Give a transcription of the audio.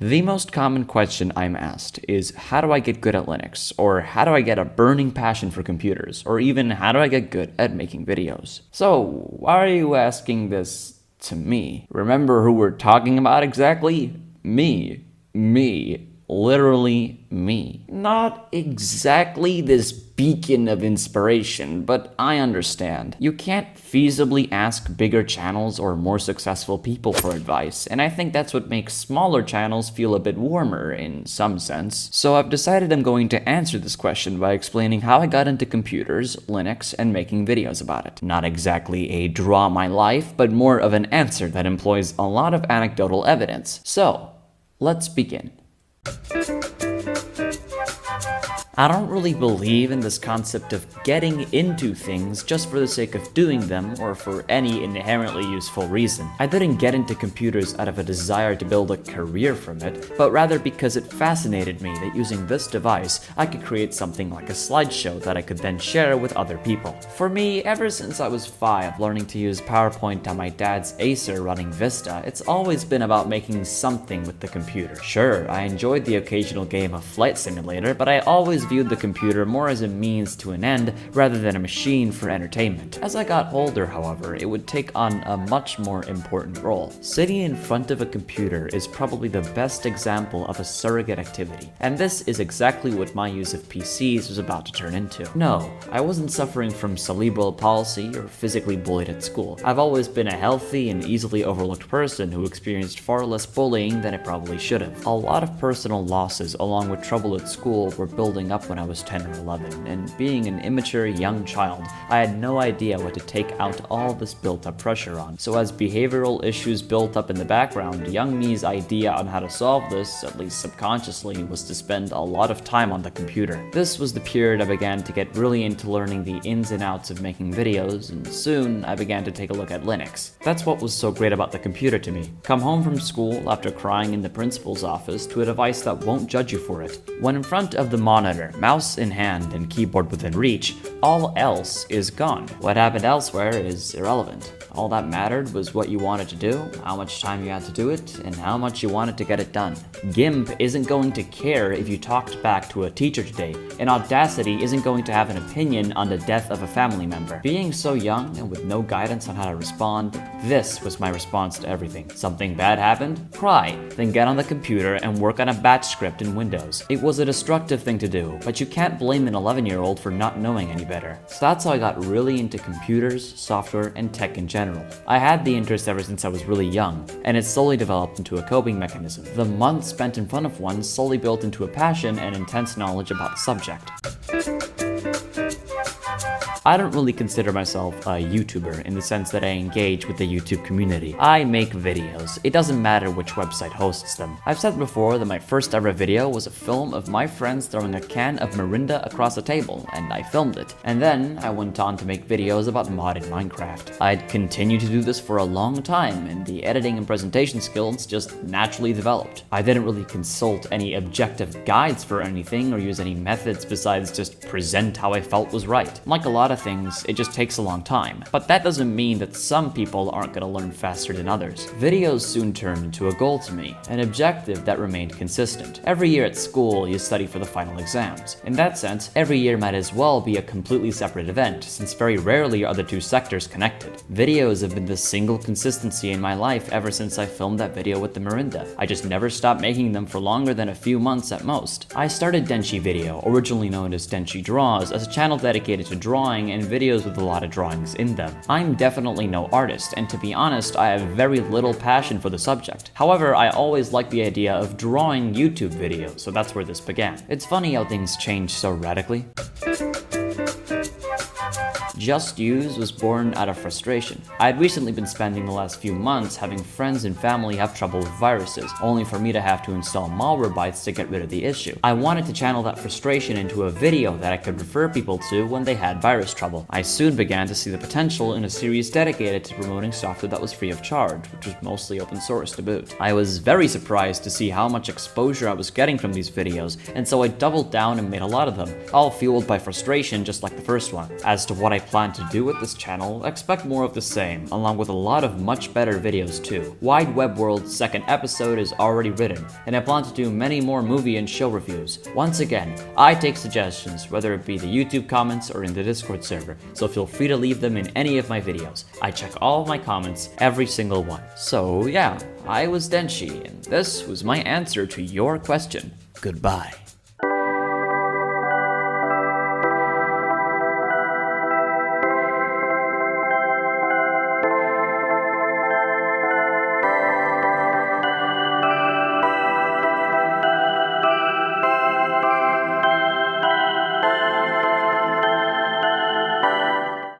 The most common question I'm asked is how do I get good at Linux? Or how do I get a burning passion for computers? Or even how do I get good at making videos? So, why are you asking this to me? Remember who we're talking about exactly? Me. Me literally me. Not exactly this beacon of inspiration, but I understand. You can't feasibly ask bigger channels or more successful people for advice, and I think that's what makes smaller channels feel a bit warmer in some sense. So I've decided I'm going to answer this question by explaining how I got into computers, Linux, and making videos about it. Not exactly a draw my life, but more of an answer that employs a lot of anecdotal evidence. So, let's begin. Musik I don't really believe in this concept of getting into things just for the sake of doing them or for any inherently useful reason. I didn't get into computers out of a desire to build a career from it, but rather because it fascinated me that using this device, I could create something like a slideshow that I could then share with other people. For me, ever since I was 5, learning to use PowerPoint on my dad's Acer running Vista, it's always been about making something with the computer. Sure, I enjoyed the occasional game of Flight Simulator, but I always viewed the computer more as a means to an end rather than a machine for entertainment. As I got older, however, it would take on a much more important role. Sitting in front of a computer is probably the best example of a surrogate activity, and this is exactly what my use of PCs was about to turn into. No, I wasn't suffering from cerebral palsy or physically bullied at school. I've always been a healthy and easily overlooked person who experienced far less bullying than I probably should have. A lot of personal losses along with trouble at school were building up when I was 10 or 11, and being an immature young child, I had no idea what to take out all this built up pressure on. So as behavioral issues built up in the background, young me's idea on how to solve this, at least subconsciously, was to spend a lot of time on the computer. This was the period I began to get really into learning the ins and outs of making videos, and soon I began to take a look at Linux. That's what was so great about the computer to me. Come home from school after crying in the principal's office to a device that won't judge you for it. When in front of the monitor, mouse in hand and keyboard within reach, all else is gone. What happened elsewhere is irrelevant. All that mattered was what you wanted to do, how much time you had to do it, and how much you wanted to get it done. GIMP isn't going to care if you talked back to a teacher today, and Audacity isn't going to have an opinion on the death of a family member. Being so young and with no guidance on how to respond, this was my response to everything. Something bad happened? Cry, then get on the computer and work on a batch script in Windows. It was a destructive thing to do, but you can't blame an 11 year old for not knowing any better. So that's how I got really into computers, software, and tech in general general. I had the interest ever since I was really young, and it slowly developed into a coping mechanism. The months spent in front of one slowly built into a passion and intense knowledge about the subject. I don't really consider myself a YouTuber in the sense that I engage with the YouTube community. I make videos. It doesn't matter which website hosts them. I've said before that my first ever video was a film of my friends throwing a can of Mirinda across a table, and I filmed it. And then I went on to make videos about modded Minecraft. I'd continue to do this for a long time, and the editing and presentation skills just naturally developed. I didn't really consult any objective guides for anything or use any methods besides just present how I felt was right. Like a lot lot things, it just takes a long time. But that doesn't mean that some people aren't to learn faster than others. Videos soon turned into a goal to me, an objective that remained consistent. Every year at school, you study for the final exams. In that sense, every year might as well be a completely separate event, since very rarely are the two sectors connected. Videos have been the single consistency in my life ever since I filmed that video with the Mirinda. I just never stopped making them for longer than a few months at most. I started Denshi Video, originally known as Denshi Draws, as a channel dedicated to drawing drawing and videos with a lot of drawings in them. I'm definitely no artist, and to be honest, I have very little passion for the subject. However, I always liked the idea of drawing YouTube videos, so that's where this began. It's funny how things change so radically. Just Use was born out of frustration. I had recently been spending the last few months having friends and family have trouble with viruses, only for me to have to install malware Malwarebytes to get rid of the issue. I wanted to channel that frustration into a video that I could refer people to when they had virus trouble. I soon began to see the potential in a series dedicated to promoting software that was free of charge, which was mostly open source to boot. I was very surprised to see how much exposure I was getting from these videos, and so I doubled down and made a lot of them, all fueled by frustration just like the first one. As to what I plan to do with this channel, expect more of the same, along with a lot of much better videos too. Wide Web World's second episode is already written, and I plan to do many more movie and show reviews. Once again, I take suggestions, whether it be the YouTube comments or in the Discord server, so feel free to leave them in any of my videos. I check all of my comments, every single one. So yeah, I was Denshi, and this was my answer to your question. Goodbye.